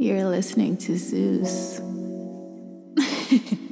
You're listening to Zeus.